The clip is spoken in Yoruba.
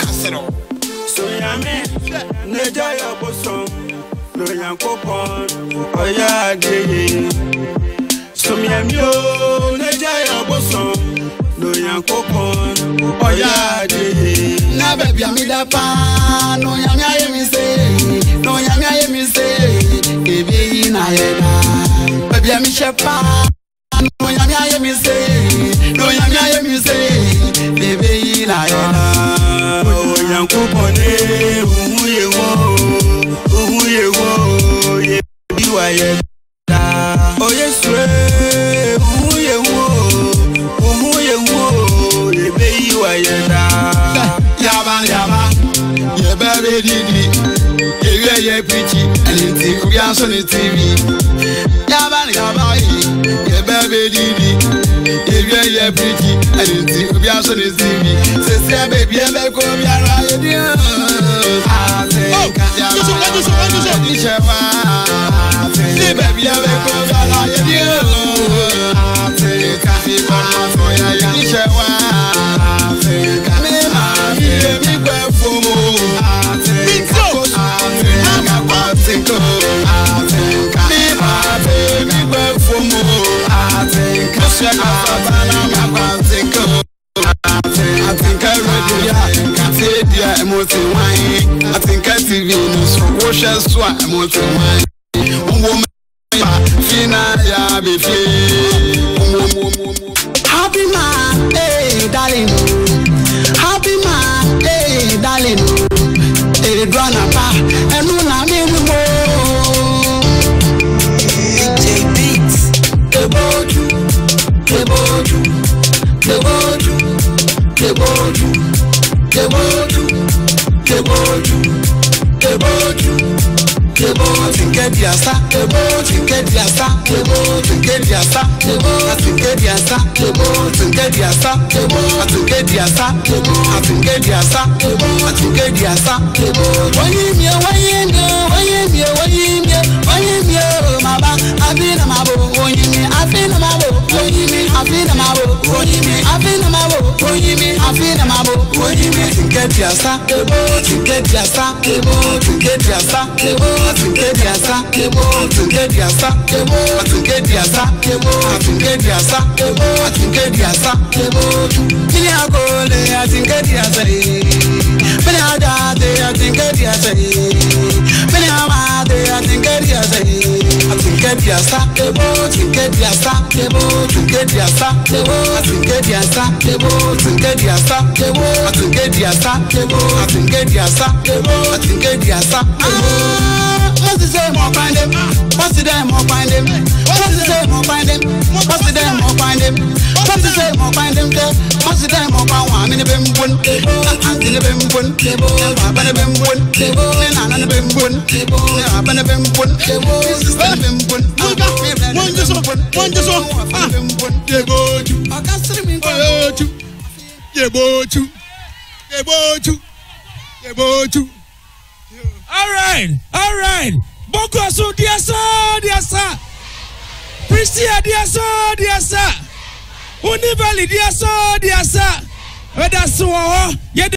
kasiro. sonyame n'eja ya boso n'onyankopɔn ɔyɛ adeye. sonyame o n'eja ya boso n'onyankopɔn ɔyɛ adeye. na bɛbi ami da paa n'onyame ayé mi se n'onyame aye mi se ebi eyi na yɛ da bɛbi ami hyɛ paa n'onyame ayé mi se n'onyame aye mi se. akụkọne oye nwouhunye nwoye biwaye na onye sue uhunye nwo uhunye nwo ebe iwaye na yaba yaba yaba redidi ere eye pichi ẹnití kúrí asọ́ni tv yaba yaba yìí yaba redidi ere eye pichi ẹnití kúrí asọ́ni tv sẹ́ bèbí ẹ bẹ́ kó mi ara yé dí hàn. Àfíríkà jàmbá náà ní ìṣẹ̀fà. Àfíríkà bèbí ẹ bẹ́ kó mi ara yé dí hàn. Àfíríkà ìbámu fún yàyà ní ìṣẹ̀fà. Àfíríkà mi máa fi èmi pẹ́ fún mu. Àfíríkà kò Àfíríkà kò sí kò. Àfíríkà mi máa fi èmi pẹ́ fún mu. Àfíríkà kò sí kò. tie deɛ ɛmote wan atenka tv no so wohwɛ so a ɛmote wan wowɔ mba fie na yɛ abɛfie happy man hey, darling happy man hey, darling ɛredɔ anapa ɛno na mene mo Keboju, keboju, keboju, keboju tèmójú tèmójú tèmójú tèmójú kẹ́dì àṣà tèmójú kẹ́dì àṣà tèmójú kẹ́dì àṣà tèmójú kẹ́dì àṣà tèmójú kẹ́dì àṣà tèmójú kẹ́dì àṣà tèmójú kẹ́dì àṣà tèmójú kẹ́dì àṣà tèmójú. wáyé mi ò wáyé mi ò wáyé mi ò wáyé. oyimi afina mabo oyimi tinke diasa kebo tinke diasa kebo tinke diasa kebo tinke diasa kebo tinke diasa kebo tinke diasa kebo tinke diasa kebo tinke diasa kebo ili agole atinke diasa ni bele adade atinke diasa ni kéde àṣà tèbó ti kéde àṣà tèbó ti kéde àṣà tèbó ti kéde àṣà tèbó ti kéde àṣà tèbó ti kéde àṣà tèbó ti kéde àṣà tèbó ti kéde àṣà tèbó. mo ti ṣe mọ̀ pàdé mo ti dẹ́ mọ̀ pàdé mo ti ṣe mọ̀ pàdé mo ti dẹ́ mọ̀ pàdé mo ti ṣe mọ̀ pàdé mo ti dẹ́ mọ̀ pàwọn àmì níbi ń bọ́n ni ne bɛ n bon ne papa ne bɛ n bon ne nana ne bɛ n bon ne papa ne bɛ n bon ne sista ne bɛ n bon mɔn jɛsɔ mɔn jɛsɔ ah jɛboju oyoju jɛboju jɛboju jɛboju. all right all right boko sun diɛ sɔɔ diɛ sɔɔ prisia diɛ sɔɔ diɛ sɔɔ univali diɛ sɔɔ diɛ sɔɔ ɛda sun wɔ hɔ.